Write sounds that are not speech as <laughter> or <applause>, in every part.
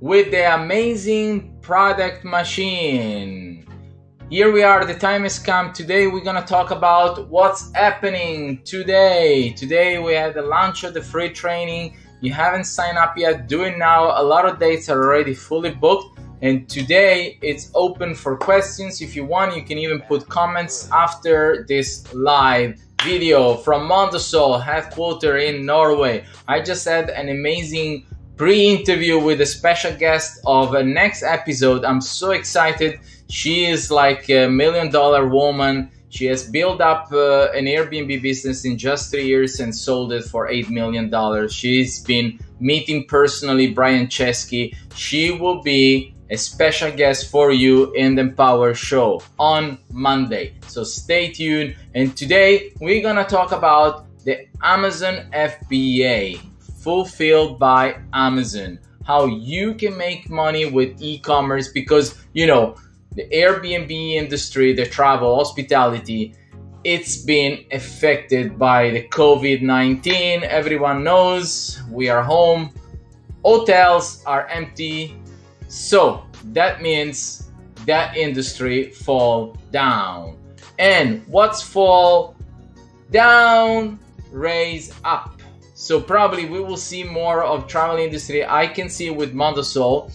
with the amazing product machine. Here we are, the time has come. Today we're gonna talk about what's happening today. Today we had the launch of the free training. You haven't signed up yet, do it now. A lot of dates are already fully booked. And today it's open for questions. If you want, you can even put comments after this live video from Mondosol headquarters in Norway. I just had an amazing pre-interview with a special guest of a next episode. I'm so excited. She is like a million dollar woman. She has built up uh, an Airbnb business in just three years and sold it for $8 million. She's been meeting personally Brian Chesky. She will be a special guest for you in the Empower Show on Monday. So stay tuned. And today we're gonna talk about the Amazon FBA, fulfilled by Amazon. How you can make money with e-commerce because you know the Airbnb industry, the travel, hospitality, it's been affected by the COVID 19. Everyone knows we are home, hotels are empty, so that means that industry fall down. And what's fall down, raise up. So probably we will see more of travel industry. I can see with Mondosol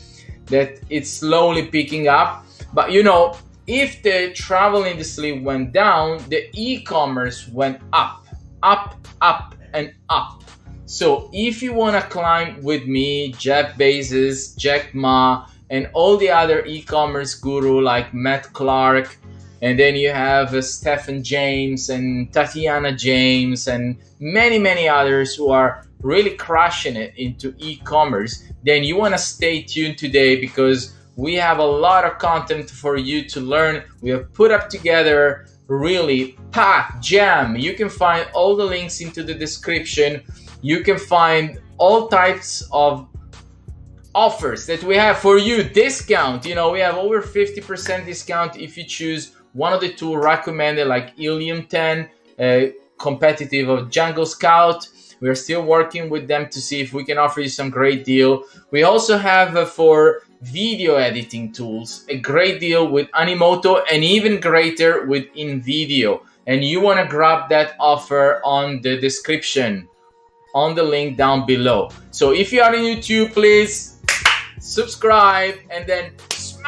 that it's slowly picking up. But you know, if the travel industry went down, the e-commerce went up, up, up, and up. So if you want to climb with me, Jeff Bezos, Jack Ma, and all the other e-commerce guru like Matt Clark, and then you have uh, Stephen James and Tatiana James and many many others who are really crushing it into e-commerce. Then you want to stay tuned today because we have a lot of content for you to learn. We have put up together really packed jam. You can find all the links into the description. You can find all types of offers that we have for you discount you know we have over 50% discount if you choose one of the two recommended like Helium 10 uh, competitive of Jungle Scout. We're still working with them to see if we can offer you some great deal. We also have uh, for video editing tools a great deal with Animoto and even greater with InVideo and you want to grab that offer on the description on the link down below. So if you are on YouTube please subscribe, and then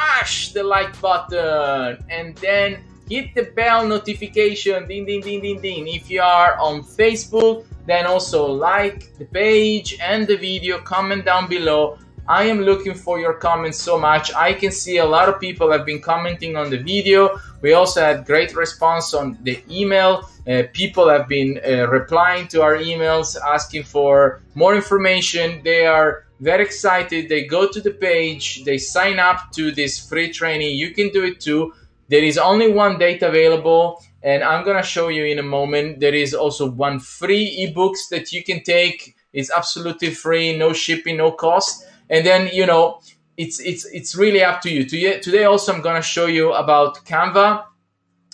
smash the like button, and then hit the bell notification, ding, ding, ding, ding, ding. If you are on Facebook, then also like the page and the video, comment down below. I am looking for your comments so much. I can see a lot of people have been commenting on the video. We also had great response on the email. Uh, people have been uh, replying to our emails asking for more information. They are very excited. They go to the page, they sign up to this free training. You can do it too. There is only one date available, and I'm gonna show you in a moment. There is also one free ebooks that you can take. It's absolutely free, no shipping, no cost. And then you know, it's it's it's really up to you. Today also I'm gonna show you about Canva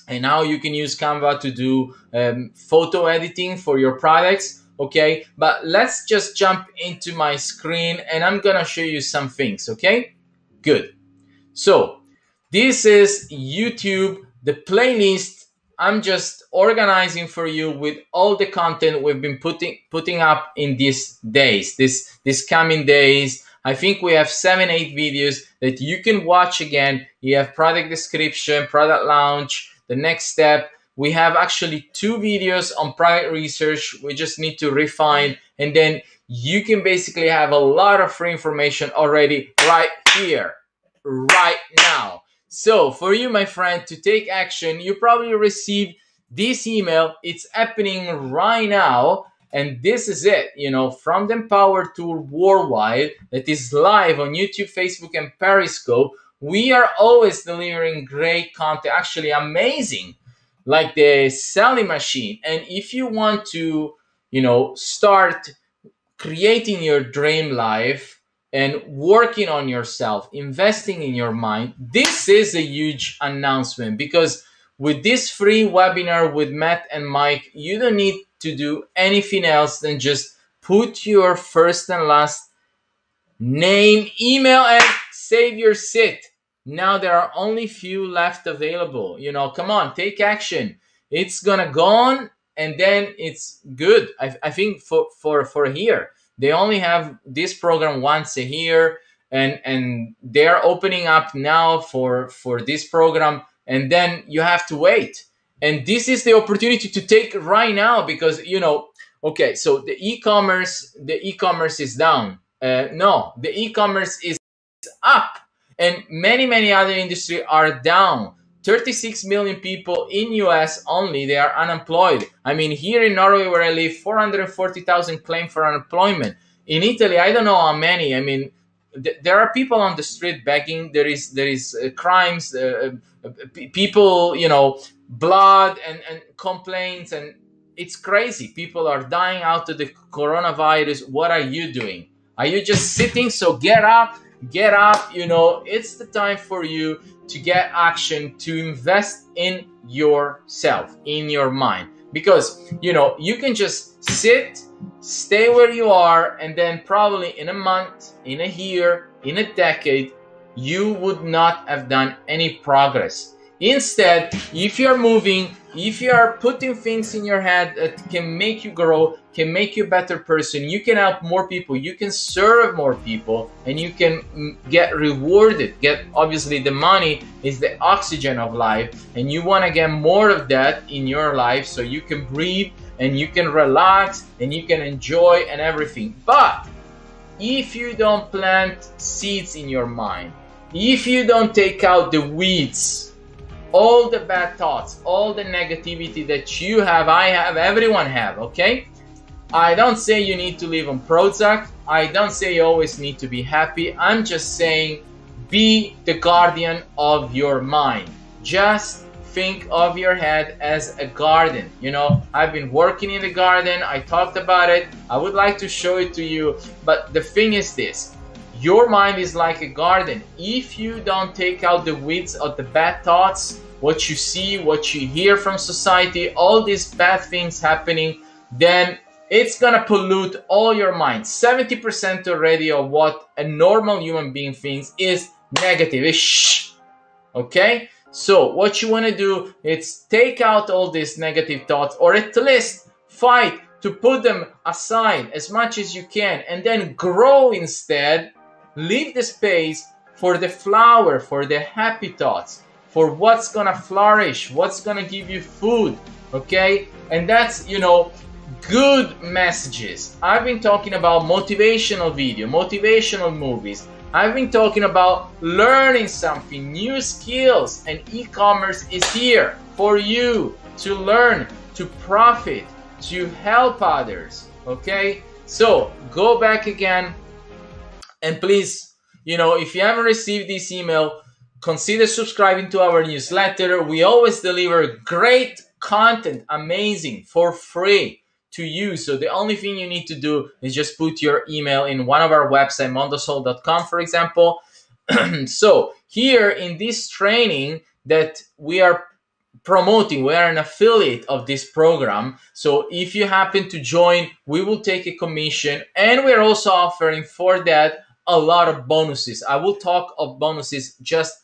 and how you can use Canva to do um, photo editing for your products okay? But let's just jump into my screen and I'm gonna show you some things, okay? Good. So this is YouTube, the playlist I'm just organizing for you with all the content we've been putting putting up in these days, this this coming days. I think we have seven, eight videos that you can watch again. You have product description, product launch, the next step, we have actually two videos on product research. We just need to refine and then you can basically have a lot of free information already right here, right now. So for you, my friend, to take action, you probably receive this email. It's happening right now. And this is it, you know, from the Empower Tour Worldwide that is live on YouTube, Facebook, and Periscope. We are always delivering great content, actually amazing like the selling machine. And if you want to, you know, start creating your dream life and working on yourself, investing in your mind, this is a huge announcement because with this free webinar with Matt and Mike, you don't need to do anything else than just put your first and last name, email, and save your sit. Now there are only few left available. You know, come on, take action. It's gonna go on and then it's good. I, I think for, for, for here, they only have this program once a year and, and they're opening up now for, for this program and then you have to wait. And this is the opportunity to take right now because, you know, okay, so the e-commerce, the e-commerce is down. Uh, no, the e-commerce is up. And many many other industries are down. 36 million people in us only they are unemployed. I mean here in norway where i live 440000 claim for unemployment. In italy i don't know how many. I mean th- there are people on the street begging. There is there is uh, crimes uh, uh, people you know blood and, and complaints and it's crazy. People are dying out of the coronavirus. What are you doing? Are you just sitting? So get up get up you know it's the time for you to get action to invest in yourself in your mind. Because you know you can just sit stay where you are and then probably in a month in a year in a decade you would not have done any progress Instead, if you're moving, if you are putting things in your head that can make you grow, can make you a better person, you can help more people, you can serve more people, and you can get rewarded. Get obviously the money is the oxygen of life, and you want to get more of that in your life so you can breathe and you can relax and you can enjoy and everything. But if you don't plant seeds in your mind, if you don't take out the weeds, all the bad thoughts, all the negativity that you have, I have, everyone have, okay? I don't say you need to live on Prozac. I don't say you always need to be happy. I'm just saying be the guardian of your mind. Just think of your head as a garden. You know, I've been working in the garden. I talked about it. I would like to show it to you. But the thing is this your mind is like a garden. If you don't take out the weeds of the bad thoughts, what you see, what you hear from society, all these bad things happening, then it's gonna pollute all your mind. 70% already of what a normal human being thinks is negative. Shh. Okay? So what you wanna do is take out all these negative thoughts or at least fight to put them aside as much as you can and then grow instead leave the space for the flower, for the happy thoughts, for what's gonna flourish, what's gonna give you food, okay? And that's, you know, good messages. I've been talking about motivational video, motivational movies. I've been talking about learning something, new skills, and e-commerce is here for you to learn, to profit, to help others, okay? So go back again and please, you know, if you haven't received this email, consider subscribing to our newsletter. We always deliver great content, amazing, for free to you. So the only thing you need to do is just put your email in one of our website, mondosol.com, for example. <clears throat> so here in this training that we are promoting, we are an affiliate of this program. So if you happen to join, we will take a commission and we're also offering for that a lot of bonuses. I will talk of bonuses just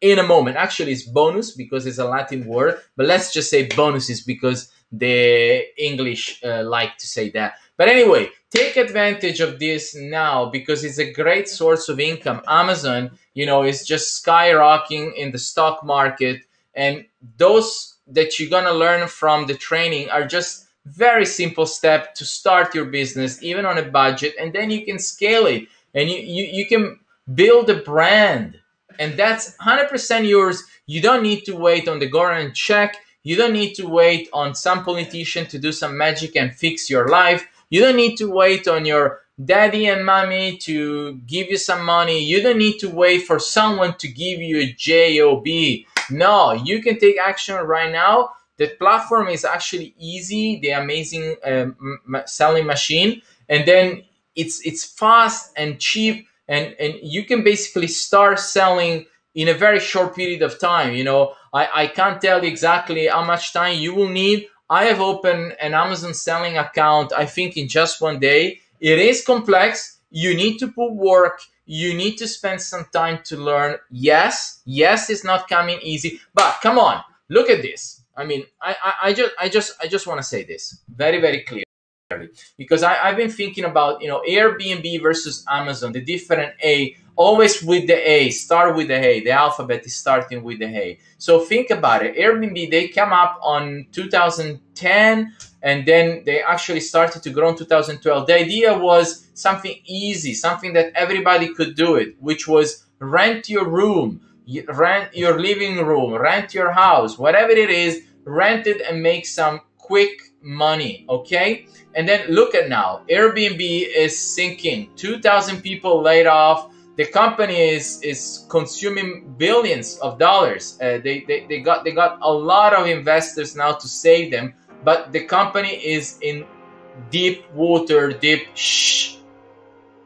in a moment. Actually, it's bonus because it's a Latin word, but let's just say bonuses because the English uh, like to say that. But anyway, take advantage of this now because it's a great source of income. Amazon, you know, is just skyrocketing in the stock market, and those that you're gonna learn from the training are just very simple step to start your business even on a budget and then you can scale it and you, you, you can build a brand and that's 100% yours. You don't need to wait on the government check. You don't need to wait on some politician to do some magic and fix your life. You don't need to wait on your daddy and mommy to give you some money. You don't need to wait for someone to give you a job no you can take action right now. The platform is actually easy the amazing um, selling machine. And then it's it's fast and cheap and and you can basically start selling in a very short period of time you know i i can't tell you exactly how much time you will need i have opened an amazon selling account i think in just one day it is complex You need to put work. You need to spend some time to learn. Yes, yes, it's not coming easy, but come on, look at this. I mean, I, I, I just, I just, I just want to say this very, very clear because I, I've been thinking about you know Airbnb versus Amazon, the different A, always with the A, start with the A. The alphabet is starting with the A. So think about it. Airbnb they came up on 2010 and then they actually started to grow in 2012. The idea was something easy, something that everybody could do it, which was rent your room, rent your living room, rent your house, whatever it is, rent it and make some quick money, okay? And then look at now, Airbnb is sinking. 2,000 people laid off. The company is is consuming billions of dollars. Uh, they, they, they got they got a lot of investors now to save them, but the company is in deep water, deep shh.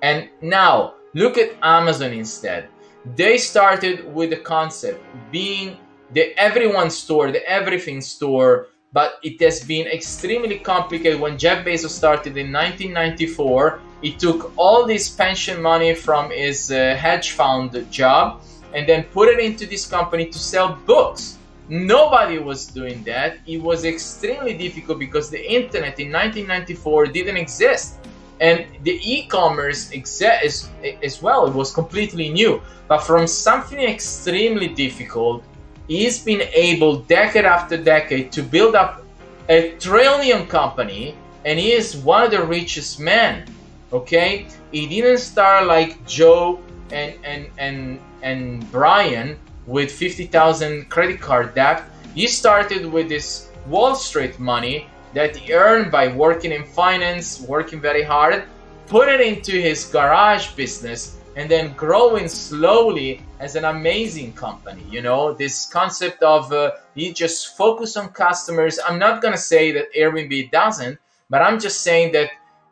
And now look at Amazon instead. They started with the concept being the everyone store, the everything store but it has been extremely complicated. When Jeff Bezos started in 1994, he took all this pension money from his uh, hedge fund job and then put it into this company to sell books. Nobody was doing that. It was extremely difficult because the internet in 1994 didn't exist. And the e-commerce as, as well, it was completely new. But from something extremely difficult he's been able decade after decade to build up a trillion company and he is one of the richest men okay? He didn't start like joe and and and and brian with 50000 credit card debt. He started with this wall street money that he earned by working in finance working very hard put it into his garage business and then growing slowly as an amazing company. You know, this concept of uh, you just focus on customers. I'm not going to say that Airbnb doesn't, but I'm just saying that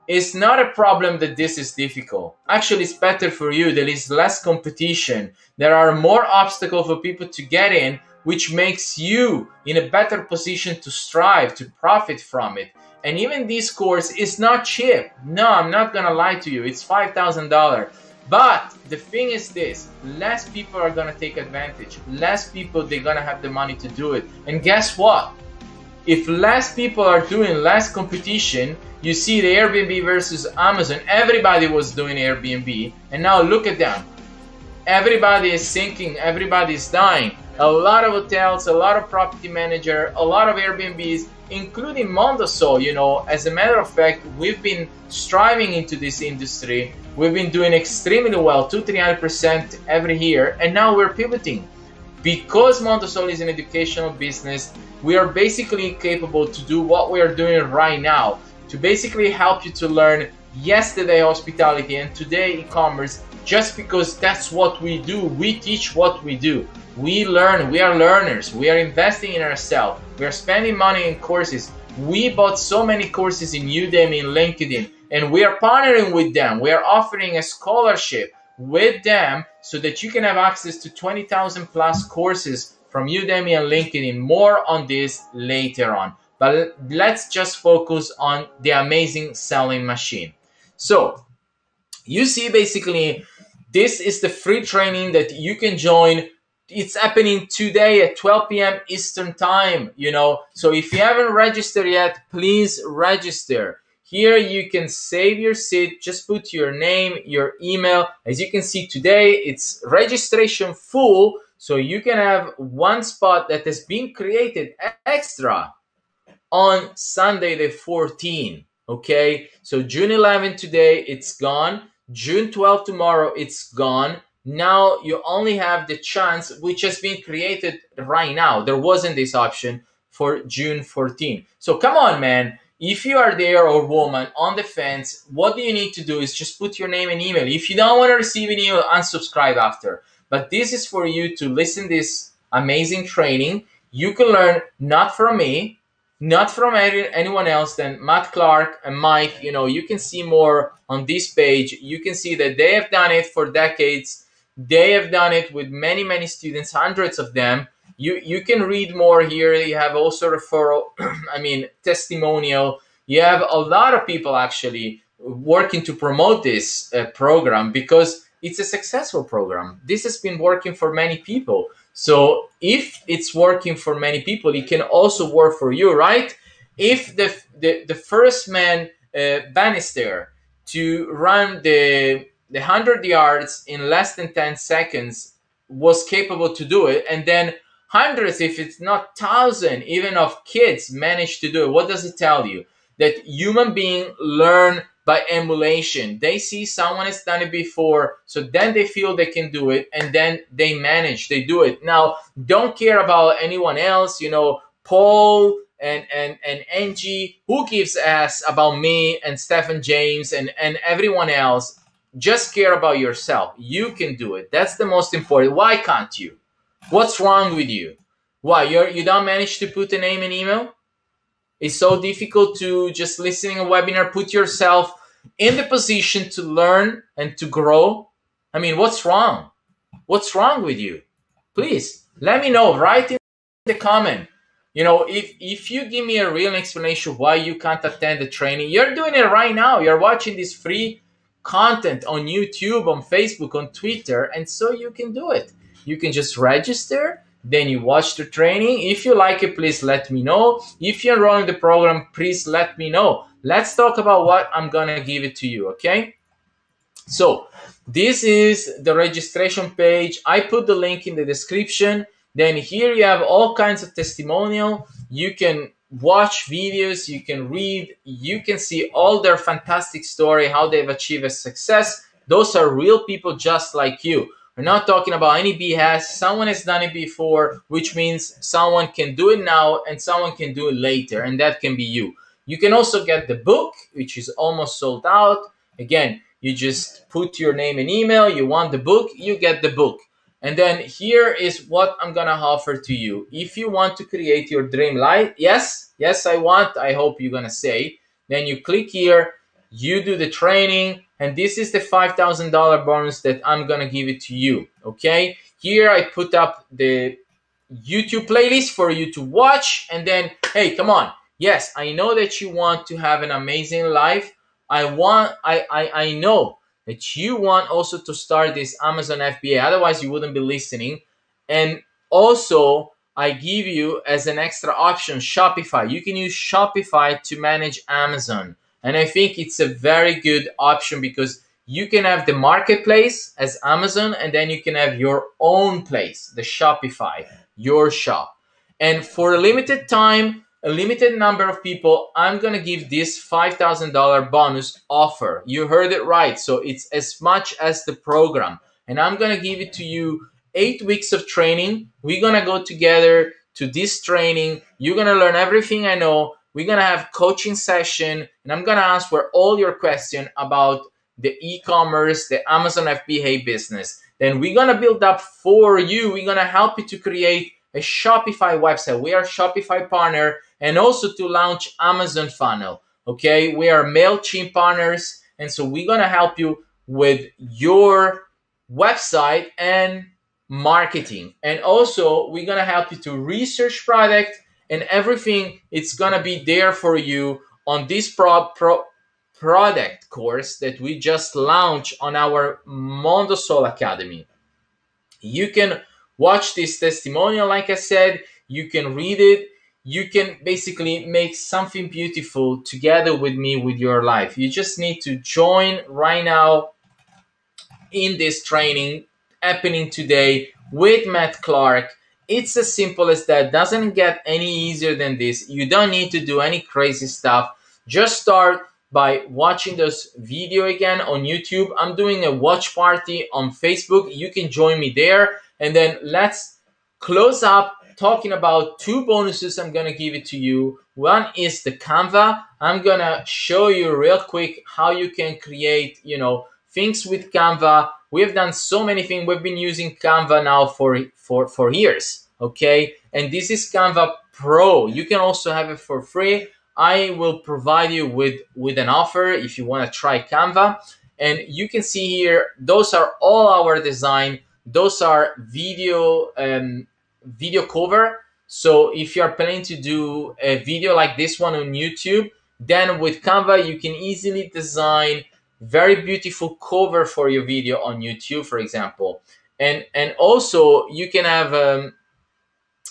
it's not a problem that this is difficult. Actually, it's better for you. There is less competition. There are more obstacles for people to get in, which makes you in a better position to strive, to profit from it. And even this course is not cheap. No, I'm not going to lie to you. It's $5,000 but the thing is this, less people are gonna take advantage. Less people, they're gonna have the money to do it. And guess what? If less people are doing less competition, you see the Airbnb versus Amazon, everybody was doing Airbnb, and now look at them. Everybody is sinking, everybody is dying. A lot of hotels, a lot of property manager, a lot of Airbnbs, including Mondosol, you know, as a matter of fact, we've been striving into this industry We've been doing extremely well, 2 300% every year, and now we're pivoting. Because Mondosol is an educational business, we are basically capable to do what we are doing right now to basically help you to learn yesterday hospitality and today e-commerce just because that's what we do. We teach what we do. We learn, we are learners, we are investing in ourselves, we are spending money in courses. We bought so many courses in Udemy and LinkedIn and we are partnering with them. We are offering a scholarship with them so that you can have access to 20,000 plus courses from Udemy and LinkedIn. More on this later on. But let's just focus on the amazing selling machine. So, you see basically this is the free training that you can join it's happening today at 12 p.m. Eastern time, you know. So if you haven't registered yet, please register. Here you can save your seat, just put your name, your email. As you can see today, it's registration full, so you can have one spot that has been created extra on Sunday the 14th. Okay, so June 11 today, it's gone. June 12 tomorrow, it's gone. Now you only have the chance, which has been created right now. There wasn't this option for June 14. So come on, man if you are there or woman on the fence, what do you need to do is just put your name and email. If you don't want to receive an email, unsubscribe after. But this is for you to listen this amazing training. You can learn not from me, not from any, anyone else than Matt Clark and Mike. You know, you can see more on this page. You can see that they have done it for decades. They have done it with many, many students, hundreds of them you you can read more here. You have also referral, <clears throat> I mean testimonial. You have a lot of people actually working to promote this uh, program because it's a successful program. This has been working for many people. So if it's working for many people, it can also work for you, right? If the the, the first man uh, Bannister to run the the 100 yards in less than 10 seconds was capable to do it and then hundreds if it's not thousand even of kids manage to do it what does it tell you that human being learn by emulation they see someone has done it before so then they feel they can do it and then they manage they do it now don't care about anyone else you know paul and and and Angie, who gives ass about me and Stephen James and and everyone else? Just care about yourself. You can do it. That's the most important. Why can't you? What's wrong with you? Why you you don't manage to put a name and email? It's so difficult to just listening a webinar. Put yourself in the position to learn and to grow. I mean, what's wrong? What's wrong with you? Please let me know. Write in the comment you know, if if you give me a real explanation why you can't attend the training, you're doing it right now. You're watching this free content on YouTube, on Facebook, on Twitter, and so you can do it. You can just register, then you watch the training. If you like it, please let me know. If you enroll in the program, please let me know. Let's talk about what I'm gonna give it to you, okay? So this is the registration page. I put the link in the description. Then here you have all kinds of testimonial. You can watch videos, you can read, you can see all their fantastic story, how they've achieved a success. Those are real people just like you. We're not talking about any BS. Someone has done it before, which means someone can do it now and someone can do it later, and that can be you. You can also get the book, which is almost sold out. Again, you just put your name and email, you want the book, you get the book. And then here is what I'm gonna offer to you. If you want to create your dream life, yes, yes, I want, I hope you're gonna say. Then you click here, you do the training, and this is the $5,000 bonus that I'm gonna give it to you, okay? Here I put up the YouTube playlist for you to watch, and then, hey, come on. Yes, I know that you want to have an amazing life. I want, I, I, I know that you want also to start this Amazon FBA. Otherwise, you wouldn't be listening. And also, I give you as an extra option Shopify. You can use Shopify to manage Amazon. And I think it's a very good option because you can have the marketplace as Amazon and then you can have your own place, the Shopify, your shop. And for a limited time, a limited number of people, I'm going to give this $5,000 bonus offer. You heard it right. So it's as much as the program. And I'm going to give it to you eight weeks of training. We're going to go together to this training. You're going to learn everything I know. We're to have coaching session and I'm to answer all your questions about the e-commerce, the Amazon FBA business. Then we're to build up for you. We're to help you to create a Shopify website. We are Shopify partner and also to launch Amazon funnel. Okay, we are MailChimp partners, and so we're gonna help you with your website and marketing. And also, we're gonna help you to research product and everything. It's gonna be there for you on this pro, pro product course that we just launched on our Mondosol Academy. You can watch this testimonial, like I said, you can read it, you can basically make something beautiful together with me with your life. You just need to join right now in this training happening today with Matt Clark. It's as simple as that. Doesn't get any easier than this. You don't need to do any crazy stuff. Just start by watching this video again on YouTube. I'm doing a watch party on Facebook. You can join me there. And then let's close up talking about two bonuses I'm gonna give it to you. One is the Canva. I'm gonna show you real quick how you can create, you know, things with Canva. We've done so many things. We've been using Canva now for for for years. Okay, and this is Canva Pro. You can also have it for free. I will provide you with with an offer if you want to try Canva. And you can see here, those are all our design. Those are video um, video cover. So if you are planning to do a video like this one on YouTube, then with Canva, you can easily design very beautiful cover for your video on YouTube, for example. And, and also you can have um,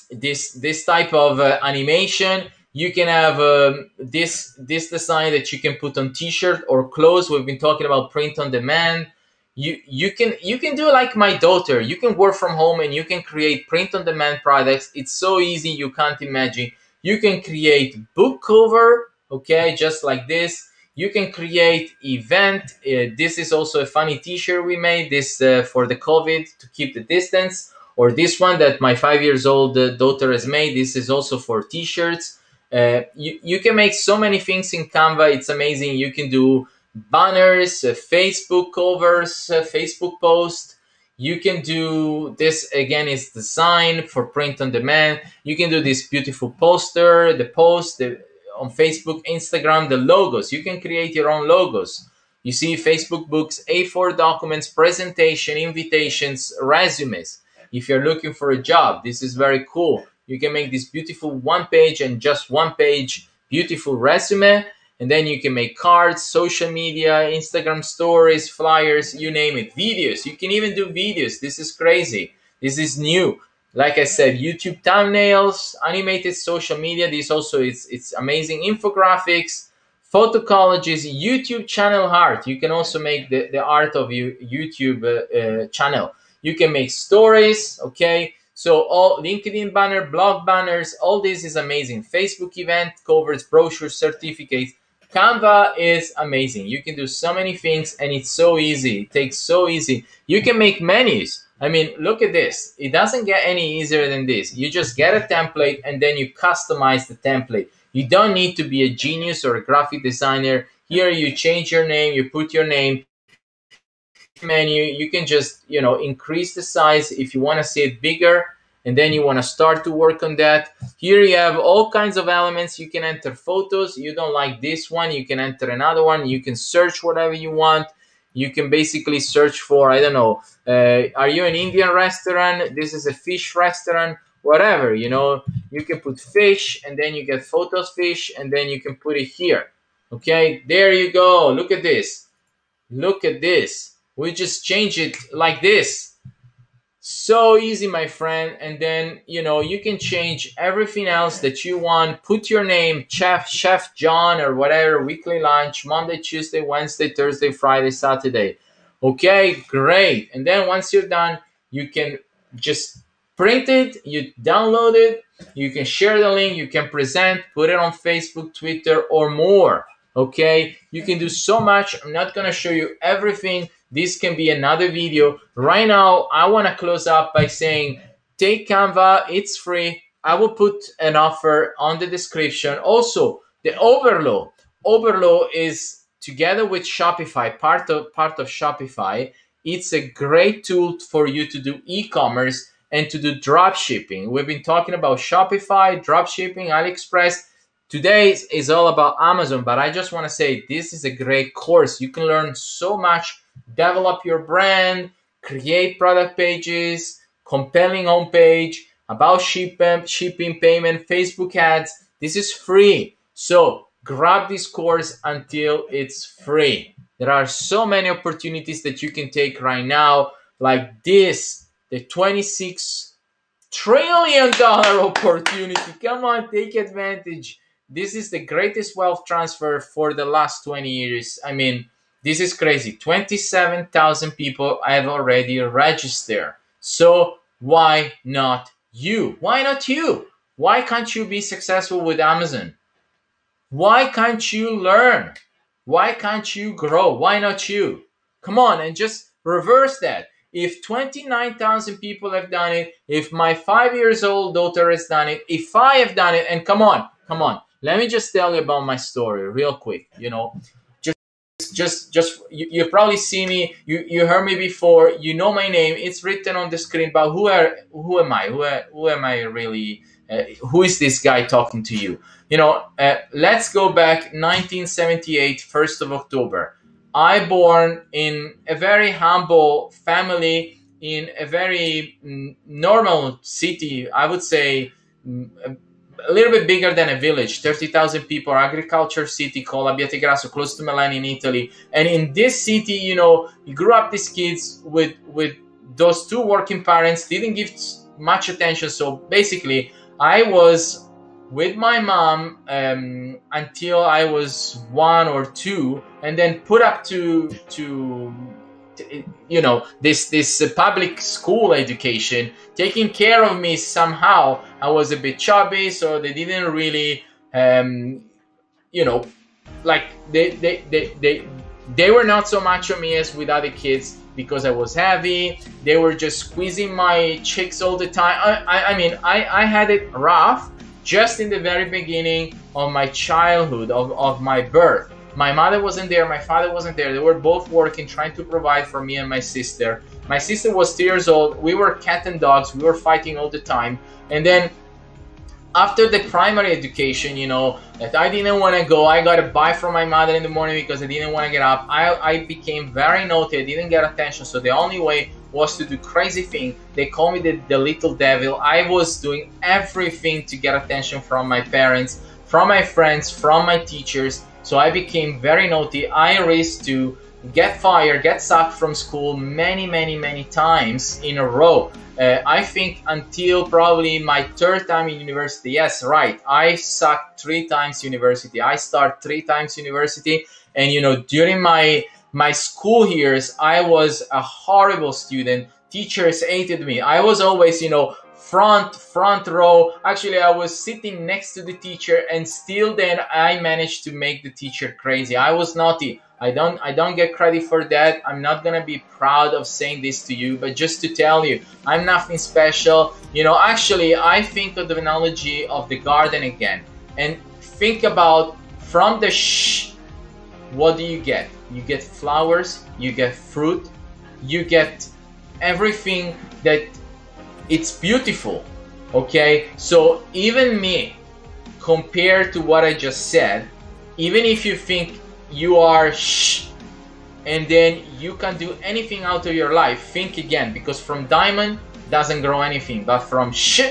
this, this type of uh, animation. You can have um, this, this design that you can put on t-shirt or clothes. We've been talking about print on demand you you can you can do like my daughter you can work from home and you can create print on demand products it's so easy you can't imagine you can create book cover okay just like this you can create event. Uh, this is also a funny t-shirt we made. This uh, for the covid to keep the distance. Or this one that my five years old uh, daughter has made. This is also for t-shirts. Uh, you, you can make so many things in canva. It's amazing. You can do banners, uh, Facebook covers, uh, Facebook post. You can do this again is design for print on demand. You can do this beautiful poster, the post the, on Facebook, Instagram, the logos. You can create your own logos. You see Facebook books, A4 documents, presentation, invitations, resumes. If you're looking for a job, this is very cool. You can make this beautiful one page and just one page beautiful resume and then you can make cards, social media, Instagram stories, flyers, you name it, videos. You can even do videos. This is crazy. This is new. Like I said, YouTube thumbnails, animated social media. This also it's it's amazing infographics, photo collages, YouTube channel art. You can also make the, the art of your YouTube uh, uh, channel. You can make stories, okay? So all LinkedIn banner, blog banners, all this is amazing. Facebook event covers, brochures, certificates. Canva is amazing. You can do so many things and it's so easy. It takes so easy. You can make menus. I mean, look at this. It doesn't get any easier than this. You just get a template and then you customize the template. You don't need to be a genius or a graphic designer. Here you change your name, you put your name, menu, you can just, you know, increase the size if you want to see it bigger and then you want to start to work on that. Here you have all kinds of elements. You can enter photos. You don't like this one, you can enter another one. You can search whatever you want. You can basically search for, I don't know, uh, are you an Indian restaurant? This is a fish restaurant, whatever, you know. You can put fish and then you get photos fish and then you can put it here. Okay, there you go. Look at this. Look at this. We just change it like this so easy my friend. And then you know you can change everything else that you want. Put your name chef chef john or whatever weekly lunch monday tuesday wednesday thursday friday saturday. Okay great. And then once you're done you can just print it you download it you can share the link you can present put it on facebook twitter or more. Okay? You can do so much. I'm not going to show you everything this can be another video. Right now, I want to close up by saying take Canva, it's free. I will put an offer on the description. Also, the Oberlo. Oberlo is together with Shopify, part of part of Shopify. It's a great tool for you to do e-commerce and to do drop shipping. We've been talking about Shopify, drop shipping, AliExpress. Today is all about Amazon, but I just want to say this is a great course. You can learn so much develop your brand, create product pages, compelling homepage, about shipping, um, shipping payment, Facebook ads. This is free. So grab this course until it's free. There are so many opportunities that you can take right now, like this, the 26 trillion dollar <laughs> opportunity. Come on, take advantage. This is the greatest wealth transfer for the last 20 years. I mean, this is crazy. 27,000 people have already registered. So why not you? Why not you? Why can't you be successful with Amazon? Why can't you learn? Why can't you grow? Why not you? Come on and just reverse that. If 29,000 people have done it, if my five years old daughter has done it, if I have done it, and come on, come on, let me just tell you about my story real quick. You know, just just you, you probably see me you you heard me before you know my name it's written on the screen but who are who am i? Who, are, who am i really uh, who is this guy talking to you? You know uh, let's go back 1978 1st of october. I born in a very humble family in a very mm, normal city i would say mm, a little bit bigger than a village. 30,000 people agriculture city called Abbiategrasso close to Milan in Italy. And in this city you know grew up these kids with with those two working parents didn't give much attention. So basically I was with my mom um, until I was one or two and then put up to to you know this this public school education taking care of me somehow. I was a bit chubby so they didn't really um, you know like they, they they they they were not so much on me as with other kids because i was heavy. They were just squeezing my cheeks all the time. I i, I mean i i had it rough just in the very beginning of my childhood of, of my birth my mother wasn't there, my father wasn't there. They were both working, trying to provide for me and my sister. My sister was two years old. We were cat and dogs. We were fighting all the time. And then after the primary education, you know, that I didn't want to go, I got a bye from my mother in the morning because I didn't want to get up. I, I became very naughty. I didn't get attention. So the only way was to do crazy thing. They call me the, the little devil. I was doing everything to get attention from my parents, from my friends, from my teachers so I became very naughty. I risked to get fired, get sucked from school many, many, many times in a row. Uh, I think until probably my third time in university. Yes, right. I sucked three times university. I start three times university, and you know during my my school years, I was a horrible student. Teachers hated me. I was always, you know, front front row. Actually i was sitting next to the teacher and still then i managed to make the teacher crazy. I was naughty. I don't i don't get credit for that. I'm not gonna be proud of saying this to you but just to tell you i'm nothing special. You know actually i think of the analogy of the garden again. And think about from the shh what do you get? You get flowers you get fruit you get everything that it's beautiful okay? So even me compared to what i just said even if you think you are shh and then you can do anything out of your life think again because from diamond doesn't grow anything but from shh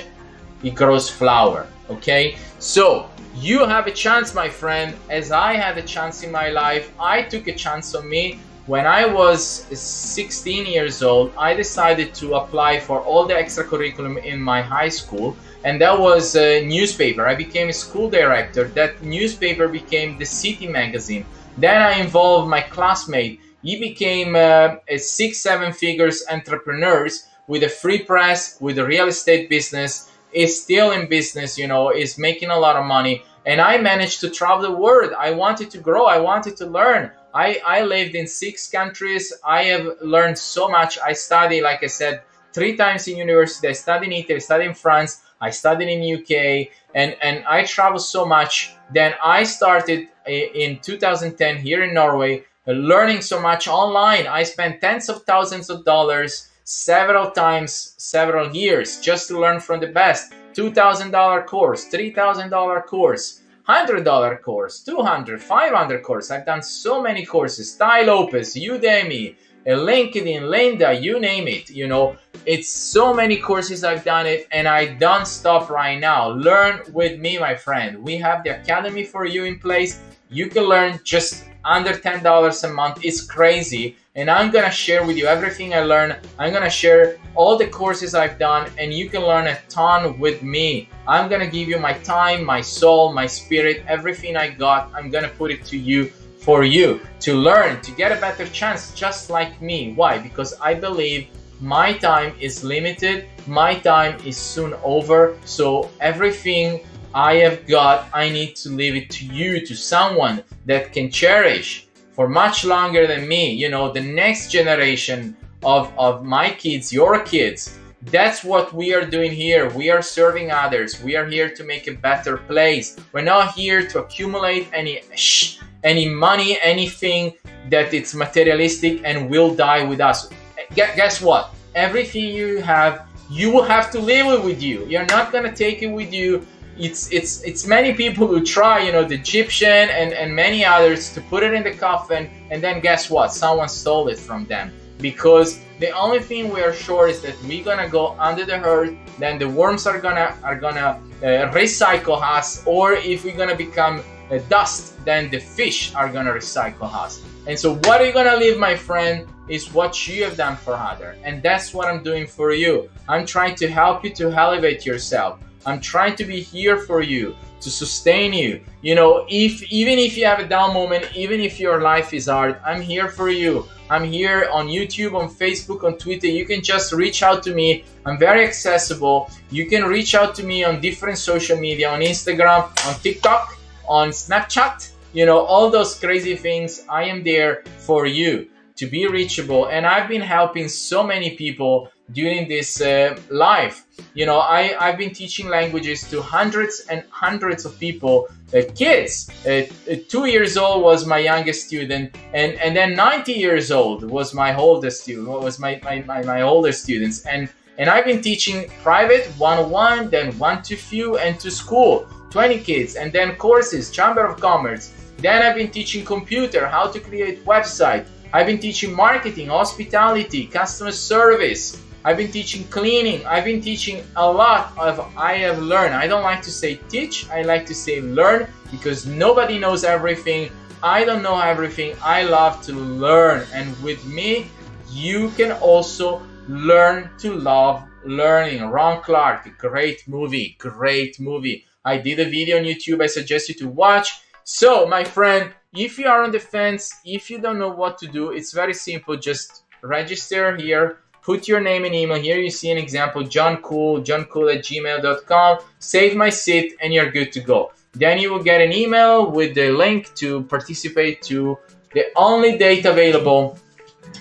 it grows flower okay? So you have a chance my friend. As i had a chance in my life i took a chance on me when I was 16 years old, I decided to apply for all the extracurriculum in my high school, and that was a newspaper. I became a school director. That newspaper became the City magazine. Then I involved my classmate. He became uh, a six, seven figures entrepreneurs with a free press, with a real estate business. Is still in business, you know, is making a lot of money. And I managed to travel the world. I wanted to grow. I wanted to learn. I, I lived in six countries. I have learned so much. I studied, like I said, three times in university. I studied in Italy, I studied in France, I studied in UK, and, and I traveled so much. Then I started eh, in 2010 here in Norway, learning so much online. I spent tens of thousands of dollars several times, several years just to learn from the best. $2,000 course, $3,000 course $100 course, 200, 500 course. I've done so many courses. Tai Lopez, Udemy, uh, LinkedIn, Lynda, you name it. You know, it's so many courses I've done it and I don't stop right now. Learn with me, my friend. We have the academy for you in place. You can learn just under $10 a month. It's crazy and I'm gonna share with you everything I learned. I'm gonna share all the courses I've done, and you can learn a ton with me. I'm gonna give you my time, my soul, my spirit, everything I got. I'm gonna put it to you for you to learn, to get a better chance, just like me. Why? Because I believe my time is limited, my time is soon over, so everything I have got, I need to leave it to you, to someone that can cherish for much longer than me, you know, the next generation of, of my kids, your kids, that's what we are doing here. We are serving others. We are here to make a better place. We're not here to accumulate any shh, any money, anything that it's materialistic and will die with us. Guess what? Everything you have, you will have to leave it with you. You're not gonna take it with you it's it's it's many people who try, you know, the Egyptian and and many others to put it in the coffin, and then guess what? Someone stole it from them. because the only thing we are sure is that we're gonna go under the earth then the worms are gonna are gonna uh, recycle us or if we're gonna become uh, dust then the fish are gonna recycle us and so what are you gonna leave my friend is what you have done for other and that's what i'm doing for you i'm trying to help you to elevate yourself i'm trying to be here for you to sustain you. You know if even if you have a down moment even if your life is hard i'm here for you. I'm here on youtube on facebook on twitter. You can just reach out to me. I'm very accessible. You can reach out to me on different social media on instagram on tiktok on snapchat. You know all those crazy things i am there for you to be reachable. And i've been helping so many people during this uh, life. You know I, i've been teaching languages to hundreds and hundreds of people. Uh, kids uh, uh two years old was my youngest student and and then 90 years old was my oldest student was my my, my, my older students. And and i've been teaching private one-on-one then one to few and to school 20 kids and then courses chamber of commerce. Then i've been teaching computer how to create website. I've been teaching marketing hospitality customer service I've been teaching cleaning. I've been teaching a lot of I have learned. I don't like to say teach, I like to say learn because nobody knows everything. I don't know everything. I love to learn. And with me, you can also learn to love learning. Ron Clark, great movie, great movie. I did a video on YouTube I suggest you to watch. So, my friend, if you are on the fence, if you don't know what to do, it's very simple. Just register here put your name and email. Here you see an example, John Cool, johncool at gmail.com. Save my seat and you're good to go. Then you will get an email with the link to participate to the only date available,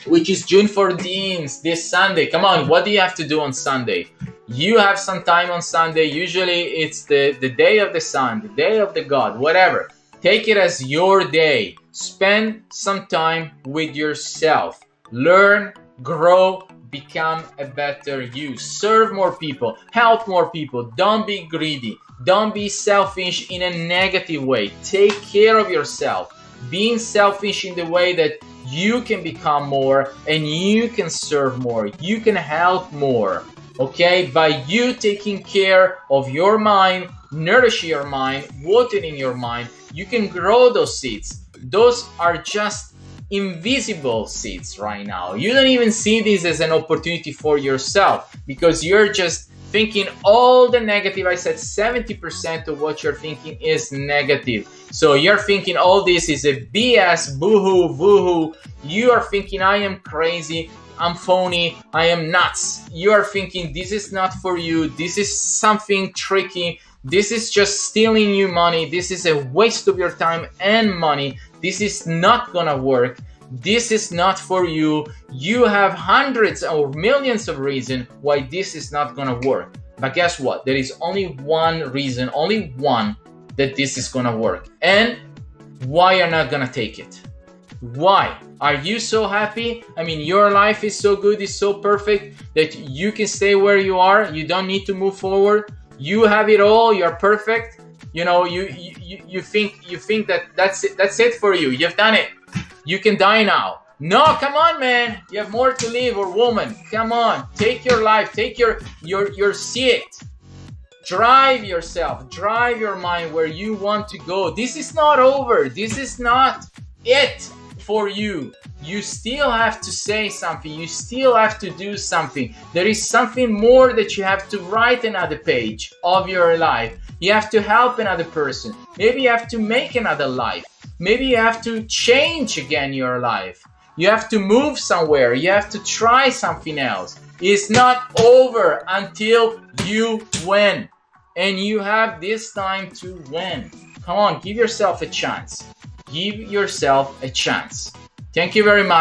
which is June 14th, this Sunday. Come on, what do you have to do on Sunday? You have some time on Sunday. Usually it's the, the day of the sun, the day of the God, whatever. Take it as your day. Spend some time with yourself. Learn, grow, become a better you. Serve more people, help more people. Don't be greedy. Don't be selfish in a negative way. Take care of yourself. Being selfish in the way that you can become more and you can serve more. You can help more. Okay? By you taking care of your mind, nourish your mind, watering your mind, you can grow those seeds. Those are just invisible seats right now. You don't even see this as an opportunity for yourself because you're just thinking all the negative. I said 70% of what you're thinking is negative. So you're thinking all this is a BS, boohoo, woohoo. You are thinking I am crazy. I'm phony, I am nuts. You are thinking this is not for you, this is something tricky, this is just stealing you money, this is a waste of your time and money. This is not gonna work. This is not for you. You have hundreds or millions of reasons why this is not gonna work. But guess what? There is only one reason, only one that this is gonna work. And why you're not gonna take it? Why? Are you so happy? I mean, your life is so good, is so perfect that you can stay where you are. You don't need to move forward. You have it all. You're perfect you know you, you you think you think that that's it that's it for you. You've done it. You can die now. No come on man. You have more to live or woman. Come on. Take your life. Take your your your seat. Drive yourself. Drive your mind where you want to go. This is not over. This is not it for you. You still have to say something. You still have to do something. There is something more that you have to write another page of your life you have to help another person. Maybe you have to make another life. Maybe you have to change again your life. You have to move somewhere. You have to try something else. It's not over until you win. And you have this time to win. Come on, give yourself a chance. Give yourself a chance. Thank you very much.